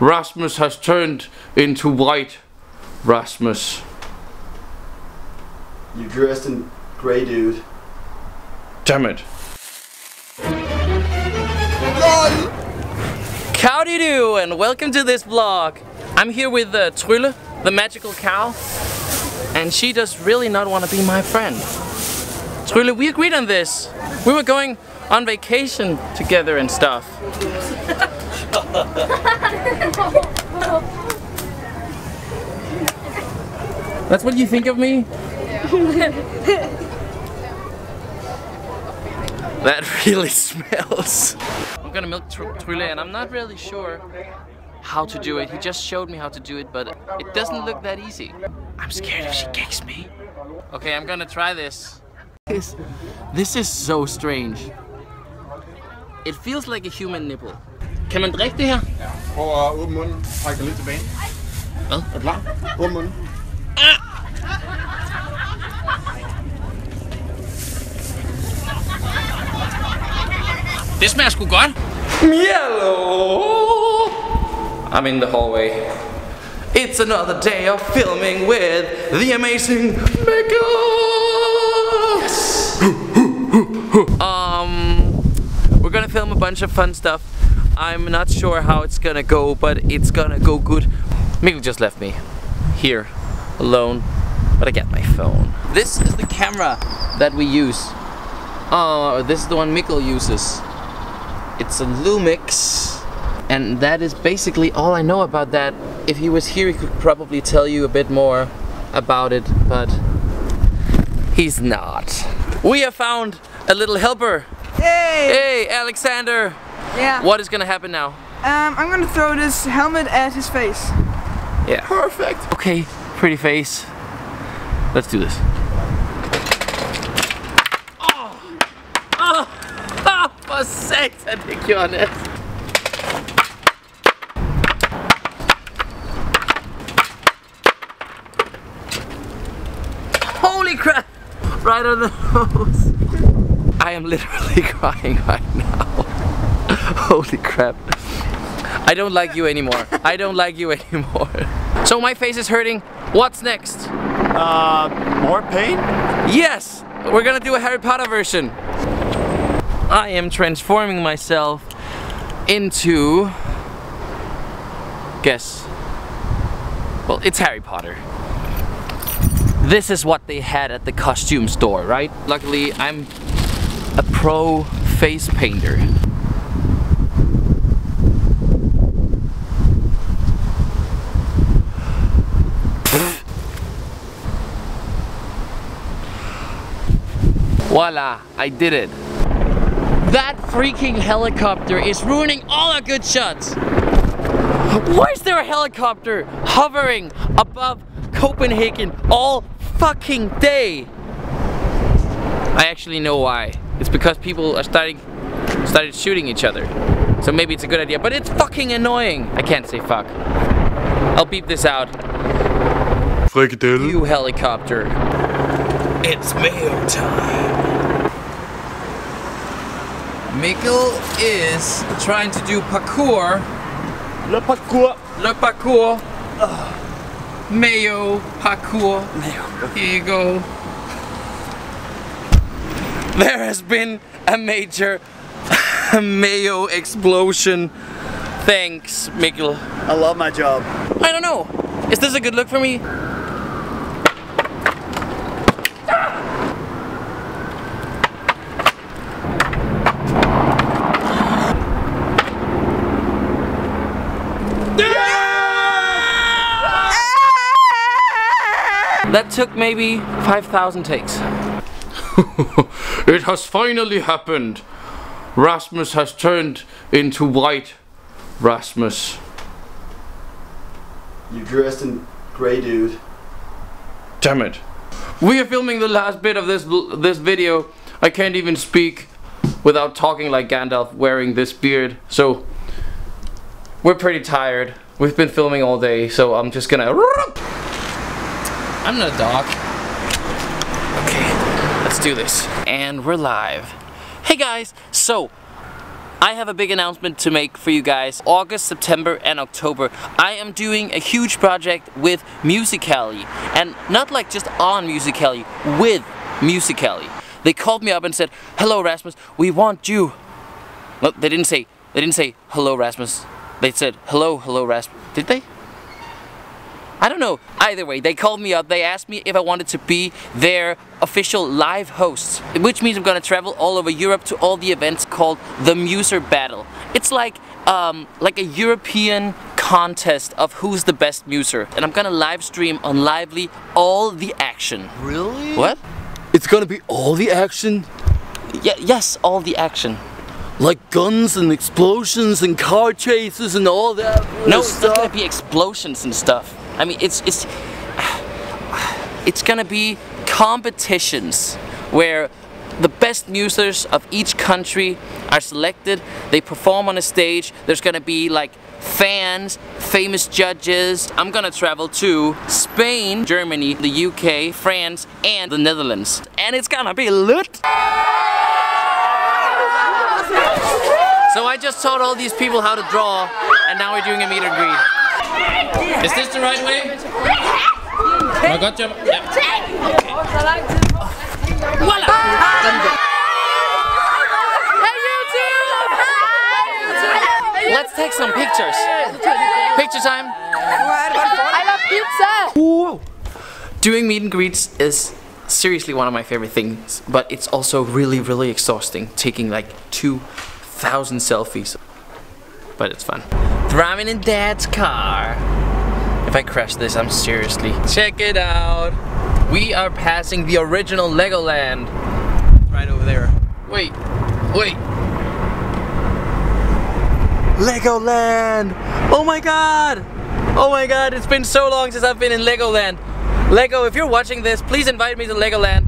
Rasmus has turned into white Rasmus. You dressed in gray, dude. Damn it. Howdy do and welcome to this vlog. I'm here with uh, Trylle, the magical cow, and she does really not want to be my friend. Trylle, we agreed on this. We were going on vacation together and stuff. That's what you think of me? that really smells. I'm gonna milk Tr and I'm not really sure how to do it. He just showed me how to do it, but it doesn't look that easy. I'm scared if she kicks me. Okay, I'm gonna try this. This, this is so strange. It feels like a human nipple. Kan man drikke det her? Prøv at åbne munden. Træk dig lidt tilbage. Hvad? Er du klar? Åbn munden. Det smager sgu godt. Yellow. I'm in the hallway. It's another day of filming with the amazing Mikkel. Yes. um, we're gonna film a bunch of fun stuff. I'm not sure how it's gonna go, but it's gonna go good. Mikkel just left me here alone, but I got my phone. This is the camera that we use. Oh, this is the one Mikkel uses. It's a Lumix. And that is basically all I know about that. If he was here, he could probably tell you a bit more about it, but he's not. We have found a little helper. Yay! Hey, Alexander. Yeah. What is gonna happen now? Um, I'm gonna throw this helmet at his face. Yeah. Perfect. Okay, pretty face. Let's do this. Oh! Oh! oh for satan, det gjorde det. Holy crap! Right on the nose. I am literally crying right now. Holy crap. I don't like you anymore. I don't like you anymore. So my face is hurting. What's next? Uh, more pain? Yes! We're gonna do a Harry Potter version. I am transforming myself into... Guess. Well, it's Harry Potter. This is what they had at the costume store, right? Luckily, I'm a pro face painter. Voila, I did it. That freaking helicopter is ruining all our good shots. Why is there a helicopter hovering above Copenhagen all fucking day? I actually know why. It's because people are starting started shooting each other. So maybe it's a good idea, but it's fucking annoying. I can't say fuck. I'll beep this out. Frikadelle. You helicopter. It's mail time. Mikkel is trying to do parkour. Le parcours. Le parkour. Mayo parkour. Here you go. There has been a major mayo explosion. Thanks, Mikkel. I love my job. I don't know. Is this a good look for me? That took maybe 5,000 takes. it has finally happened. Rasmus has turned into white Rasmus. You're dressed in gray, dude. Damn it. We are filming the last bit of this this video. I can't even speak without talking like Gandalf wearing this beard. So we're pretty tired. We've been filming all day, so I'm just gonna I'm not a dog. Okay, let's do this. And we're live. Hey guys, so I have a big announcement to make for you guys. August, September and October I am doing a huge project with Musical.ly and not like just on Musical.ly, with Musical.ly. They called me up and said, hello Rasmus, we want you. No, they didn't say, they didn't say, hello Rasmus. They said, hello, hello Rasmus. Did they? I don't know. Either way, they called me up. They asked me if I wanted to be their official live host, which means I'm gonna travel all over Europe to all the events called the Muser Battle. It's like um, like a European contest of who's the best muser, and I'm gonna live stream on Live.ly all the action. Really? What? It's gonna be all the action? Yeah, yes, all the action. Like guns and explosions and car chases and all that No, it's not gonna be explosions and stuff. I mean, it's it's it's gonna be competitions where the best musers of each country are selected. They perform on a stage. There's gonna be like fans, famous judges. I'm gonna travel to Spain, Germany, the UK, France, and the Netherlands. And it's gonna be lit. So I just taught all these people how to draw, and now we're doing a meet and greet. Is this the right way? I got you. Voila! Let's take some pictures. Picture time. I love pizza. Whoa. Doing meet and greets is seriously one of my favorite things, but it's also really, really exhausting taking like 2,000 selfies. But it's fun. Driving in dad's car. If I crash this, I'm seriously. Check it out. We are passing the original Legoland. Right over there. Wait, wait. Legoland! Oh my god! Oh my god, it's been so long since I've been in Legoland. Lego, if you're watching this, please invite me to Legoland.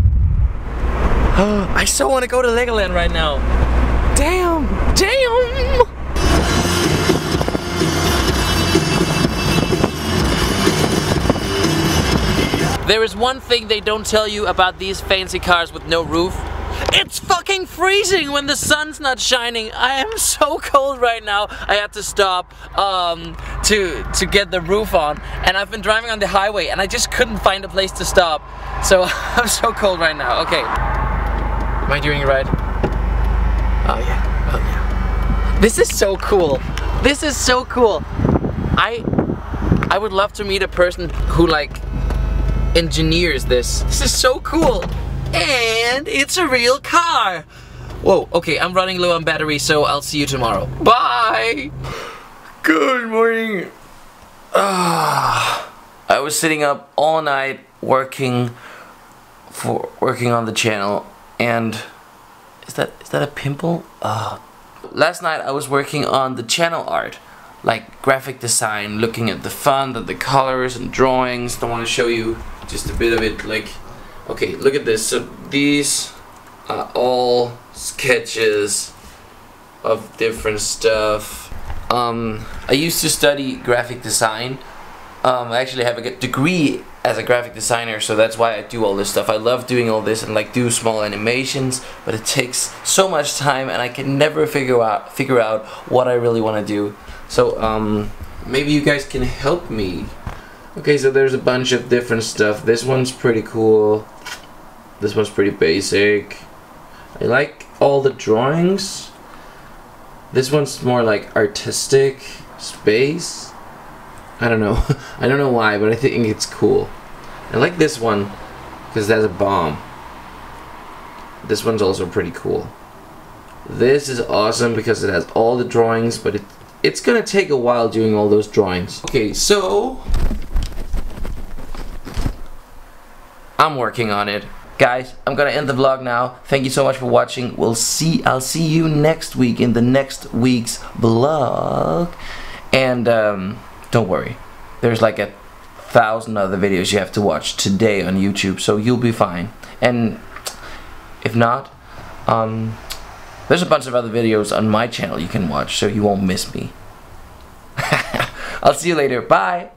I so want to go to Legoland right now. Damn! Damn! There is one thing they don't tell you about these fancy cars with no roof. It's fucking freezing when the sun's not shining. I am so cold right now. I had to stop um, to to get the roof on, and I've been driving on the highway, and I just couldn't find a place to stop. So I'm so cold right now. Okay, am I doing it right? Oh yeah. Oh yeah. This is so cool. This is so cool. I I would love to meet a person who like engineers this. This is so cool. And it's a real car. Whoa, okay, I'm running low on battery, so I'll see you tomorrow. Bye! Good morning. Ah, I was sitting up all night working for working on the channel and is that is that a pimple? Ah. Last night I was working on the channel art like graphic design, looking at the font and the colors and drawings. I want to show you just a bit of it like okay look at this so these are all sketches of different stuff um, I used to study graphic design um, I actually have a degree as a graphic designer so that's why I do all this stuff I love doing all this and like do small animations but it takes so much time and I can never figure out figure out what I really want to do so um, maybe you guys can help me Okay, so there's a bunch of different stuff. This one's pretty cool. This one's pretty basic. I like all the drawings. This one's more like artistic space. I don't know. I don't know why, but I think it's cool. I like this one because that's a bomb. This one's also pretty cool. This is awesome because it has all the drawings, but it, it's gonna take a while doing all those drawings. Okay, so I'm working on it. Guys, I'm gonna end the vlog now. Thank you so much for watching. We'll see, I'll see you next week in the next week's vlog. And um, don't worry, there's like a thousand other videos you have to watch today on YouTube, so you'll be fine. And if not, um, there's a bunch of other videos on my channel you can watch, so you won't miss me. I'll see you later. Bye.